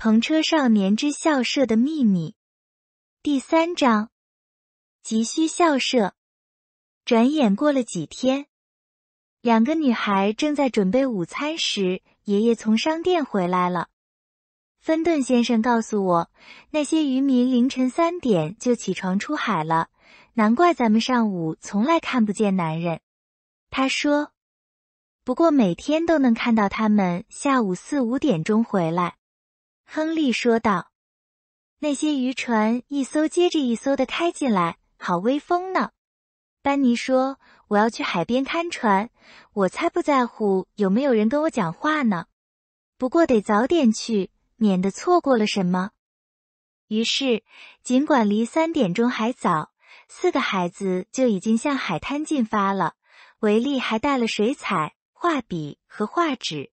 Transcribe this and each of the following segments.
篷车少年之校舍的秘密第三章：急需校舍。转眼过了几天，两个女孩正在准备午餐时，爷爷从商店回来了。芬顿先生告诉我，那些渔民凌晨三点就起床出海了，难怪咱们上午从来看不见男人。他说，不过每天都能看到他们下午四五点钟回来。亨利说道：“那些渔船一艘接着一艘的开进来，好威风呢。”班尼说：“我要去海边看船，我才不在乎有没有人跟我讲话呢。不过得早点去，免得错过了什么。”于是，尽管离三点钟还早，四个孩子就已经向海滩进发了。维利还带了水彩、画笔和画纸。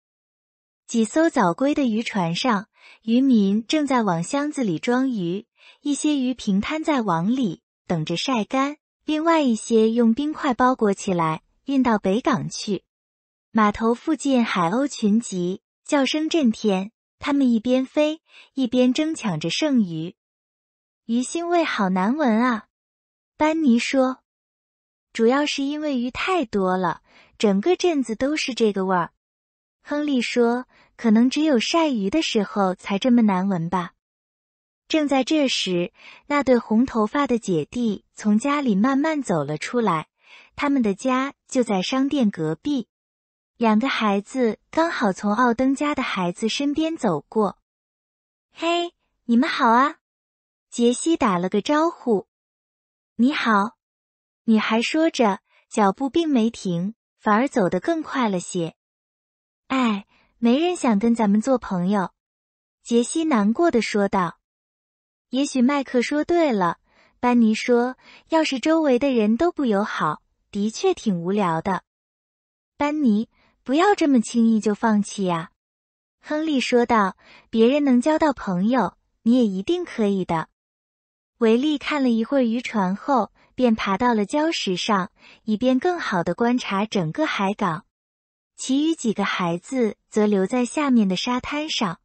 几艘早归的渔船上。渔民正在往箱子里装鱼，一些鱼平摊在网里，等着晒干；另外一些用冰块包裹起来，运到北港去。码头附近海鸥群集，叫声震天。它们一边飞，一边争抢着剩鱼。鱼腥味好难闻啊！班尼说：“主要是因为鱼太多了，整个镇子都是这个味儿。”亨利说。可能只有晒鱼的时候才这么难闻吧。正在这时，那对红头发的姐弟从家里慢慢走了出来，他们的家就在商店隔壁。两个孩子刚好从奥登家的孩子身边走过。“嘿，你们好啊！”杰西打了个招呼。“你好。”女孩说着，脚步并没停，反而走得更快了些。“哎。”没人想跟咱们做朋友，杰西难过的说道。也许麦克说对了，班尼说，要是周围的人都不友好，的确挺无聊的。班尼，不要这么轻易就放弃呀，亨利说道。别人能交到朋友，你也一定可以的。维利看了一会儿渔船后，便爬到了礁石上，以便更好的观察整个海港。其余几个孩子则留在下面的沙滩上。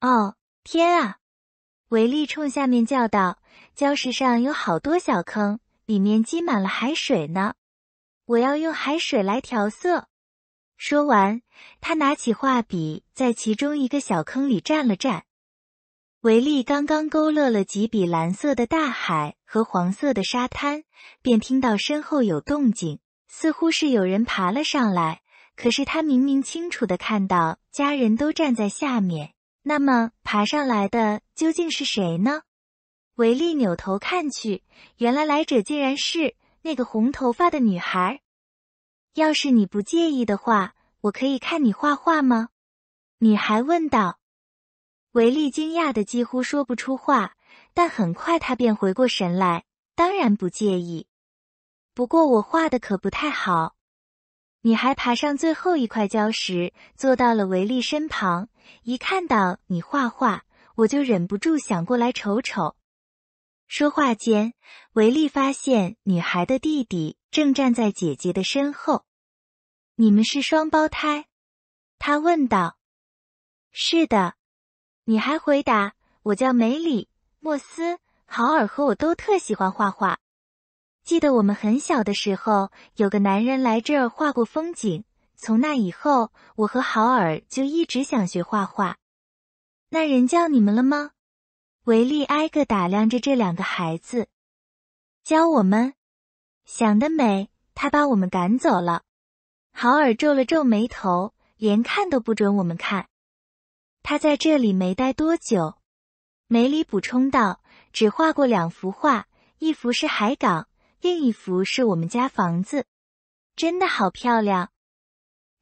哦，天啊！维利冲下面叫道：“礁石上有好多小坑，里面积满了海水呢。我要用海水来调色。”说完，他拿起画笔，在其中一个小坑里蘸了蘸。维利刚刚勾勒了几笔蓝色的大海和黄色的沙滩，便听到身后有动静，似乎是有人爬了上来。可是他明明清楚的看到家人都站在下面，那么爬上来的究竟是谁呢？维利扭头看去，原来来者竟然是那个红头发的女孩。要是你不介意的话，我可以看你画画吗？女孩问道。维利惊讶的几乎说不出话，但很快他便回过神来，当然不介意。不过我画的可不太好。女孩爬上最后一块礁石，坐到了维利身旁。一看到你画画，我就忍不住想过来瞅瞅。说话间，维利发现女孩的弟弟正站在姐姐的身后。你们是双胞胎？他问道。是的，女孩回答。我叫梅里，莫斯，豪尔和我都特喜欢画画。记得我们很小的时候，有个男人来这儿画过风景。从那以后，我和豪尔就一直想学画画。那人叫你们了吗？维利挨个打量着这两个孩子。教我们？想得美！他把我们赶走了。豪尔皱了皱眉头，连看都不准我们看。他在这里没待多久。梅里补充道：“只画过两幅画，一幅是海港。”另一幅是我们家房子，真的好漂亮。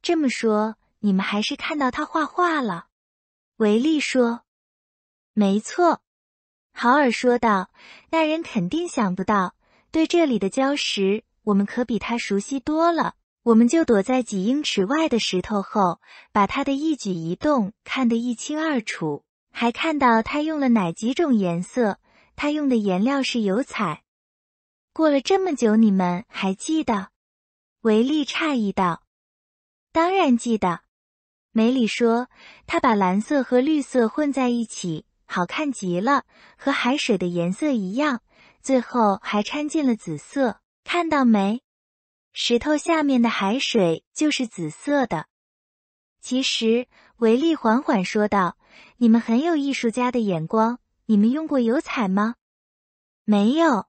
这么说，你们还是看到他画画了？维利说：“没错。”豪尔说道：“那人肯定想不到，对这里的礁石，我们可比他熟悉多了。我们就躲在几英尺外的石头后，把他的一举一动看得一清二楚，还看到他用了哪几种颜色。他用的颜料是油彩。”过了这么久，你们还记得？维利诧异道：“当然记得。”梅里说：“他把蓝色和绿色混在一起，好看极了，和海水的颜色一样。最后还掺进了紫色，看到没？石头下面的海水就是紫色的。”其实，维利缓缓说道：“你们很有艺术家的眼光。你们用过油彩吗？”“没有。”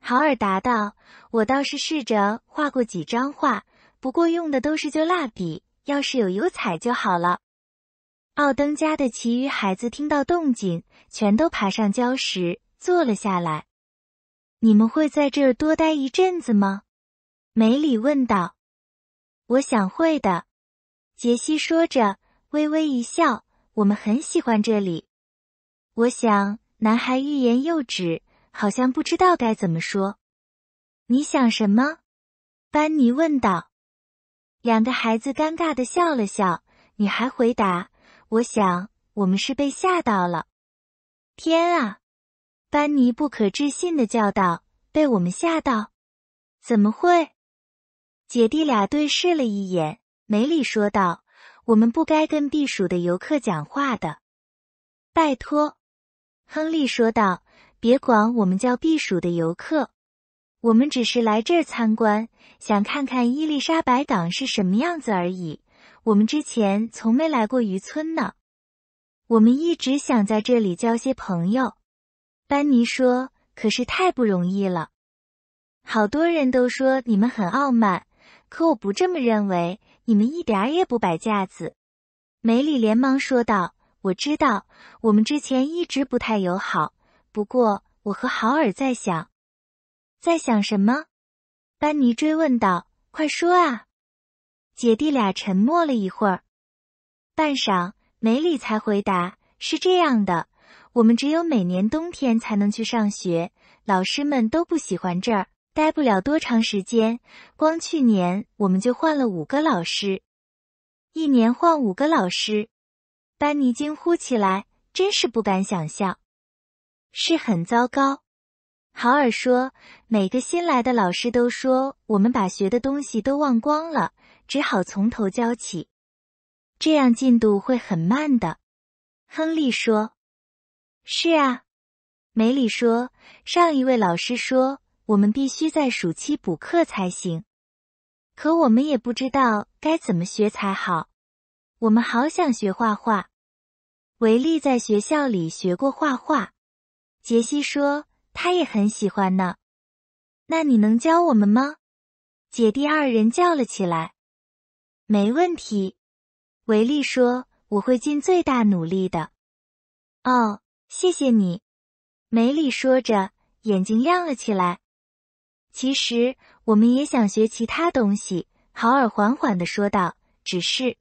豪尔答道：“我倒是试着画过几张画，不过用的都是旧蜡笔。要是有油彩就好了。”奥登家的其余孩子听到动静，全都爬上礁石，坐了下来。“你们会在这儿多待一阵子吗？”梅里问道。“我想会的。”杰西说着，微微一笑。“我们很喜欢这里。”我想，男孩欲言又止。好像不知道该怎么说。你想什么？班尼问道。两个孩子尴尬的笑了笑。女孩回答：“我想我们是被吓到了。”天啊！班尼不可置信的叫道：“被我们吓到？怎么会？”姐弟俩对视了一眼。梅里说道：“我们不该跟避暑的游客讲话的。”拜托，亨利说道。别管我们叫避暑的游客，我们只是来这儿参观，想看看伊丽莎白港是什么样子而已。我们之前从没来过渔村呢。我们一直想在这里交些朋友。班尼说：“可是太不容易了。好多人都说你们很傲慢，可我不这么认为。你们一点也不摆架子。”梅里连忙说道：“我知道，我们之前一直不太友好。”不过，我和豪尔在想，在想什么？班尼追问道。“快说啊！”姐弟俩沉默了一会儿，半晌，梅里才回答：“是这样的，我们只有每年冬天才能去上学，老师们都不喜欢这儿，待不了多长时间。光去年我们就换了五个老师，一年换五个老师。”班尼惊呼起来：“真是不敢想象。”是很糟糕，豪尔说。每个新来的老师都说，我们把学的东西都忘光了，只好从头教起，这样进度会很慢的。亨利说。是啊，梅里说。上一位老师说，我们必须在暑期补课才行，可我们也不知道该怎么学才好。我们好想学画画。维利在学校里学过画画。杰西说：“他也很喜欢呢。”那你能教我们吗？姐弟二人叫了起来。“没问题。”维利说：“我会尽最大努力的。”哦，谢谢你。”梅里说着，眼睛亮了起来。“其实我们也想学其他东西。”豪尔缓缓的说道，“只是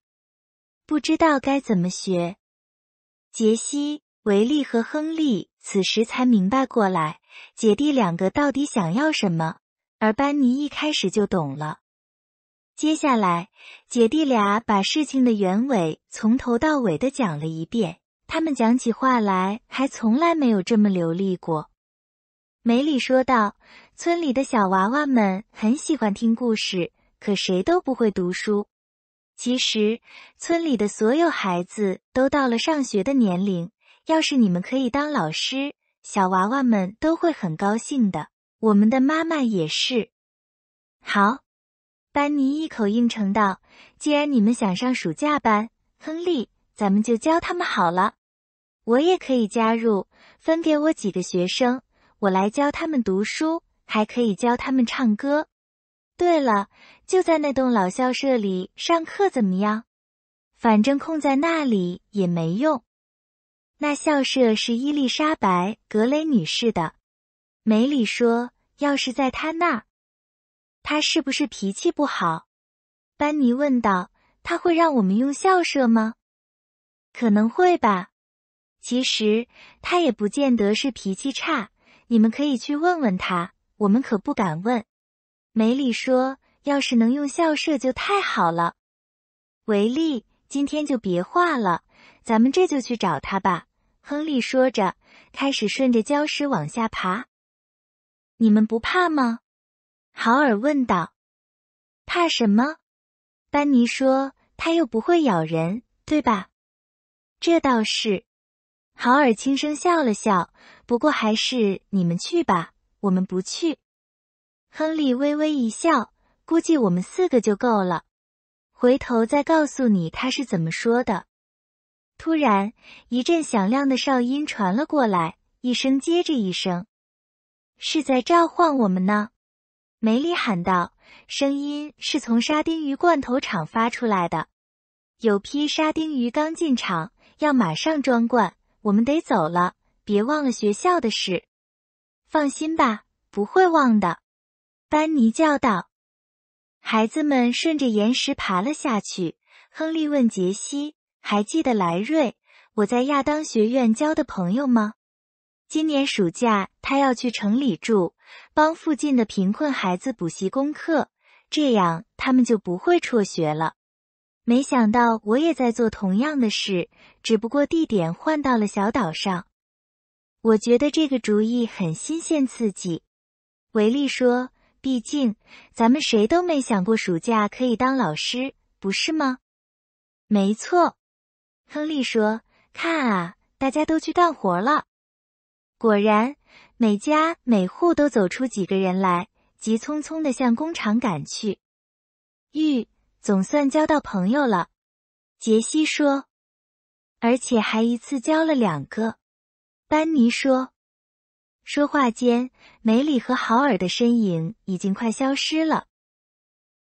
不知道该怎么学。”杰西、维利和亨利。此时才明白过来，姐弟两个到底想要什么，而班尼一开始就懂了。接下来，姐弟俩把事情的原委从头到尾的讲了一遍。他们讲起话来还从来没有这么流利过。梅里说道：“村里的小娃娃们很喜欢听故事，可谁都不会读书。其实，村里的所有孩子都到了上学的年龄。”要是你们可以当老师，小娃娃们都会很高兴的。我们的妈妈也是。好，班尼一口应承道：“既然你们想上暑假班，亨利，咱们就教他们好了。我也可以加入，分给我几个学生，我来教他们读书，还可以教他们唱歌。对了，就在那栋老校舍里上课怎么样？反正空在那里也没用。”那校舍是伊丽莎白·格雷女士的。梅里说：“要是在她那儿，她是不是脾气不好？”班尼问道。“他会让我们用校舍吗？”“可能会吧。其实他也不见得是脾气差，你们可以去问问他。我们可不敢问。”梅里说：“要是能用校舍就太好了。”维利，今天就别画了，咱们这就去找他吧。亨利说着，开始顺着礁石往下爬。你们不怕吗？豪尔问道。怕什么？班尼说：“它又不会咬人，对吧？这倒是。豪尔轻声笑了笑。不过还是你们去吧，我们不去。亨利微微一笑，估计我们四个就够了。回头再告诉你他是怎么说的。突然，一阵响亮的哨音传了过来，一声接着一声，是在召唤我们呢。梅里喊道，声音是从沙丁鱼罐头厂发出来的。有批沙丁鱼刚进厂，要马上装罐，我们得走了，别忘了学校的事。放心吧，不会忘的。班尼叫道。孩子们顺着岩石爬了下去。亨利问杰西：“还记得莱瑞，我在亚当学院交的朋友吗？今年暑假他要去城里住，帮附近的贫困孩子补习功课，这样他们就不会辍学了。没想到我也在做同样的事，只不过地点换到了小岛上。我觉得这个主意很新鲜刺激。”维利说。毕竟，咱们谁都没想过暑假可以当老师，不是吗？没错，亨利说：“看啊，大家都去干活了。”果然，每家每户都走出几个人来，急匆匆的向工厂赶去。玉总算交到朋友了，杰西说，而且还一次交了两个。班尼说。说话间，梅里和豪尔的身影已经快消失了。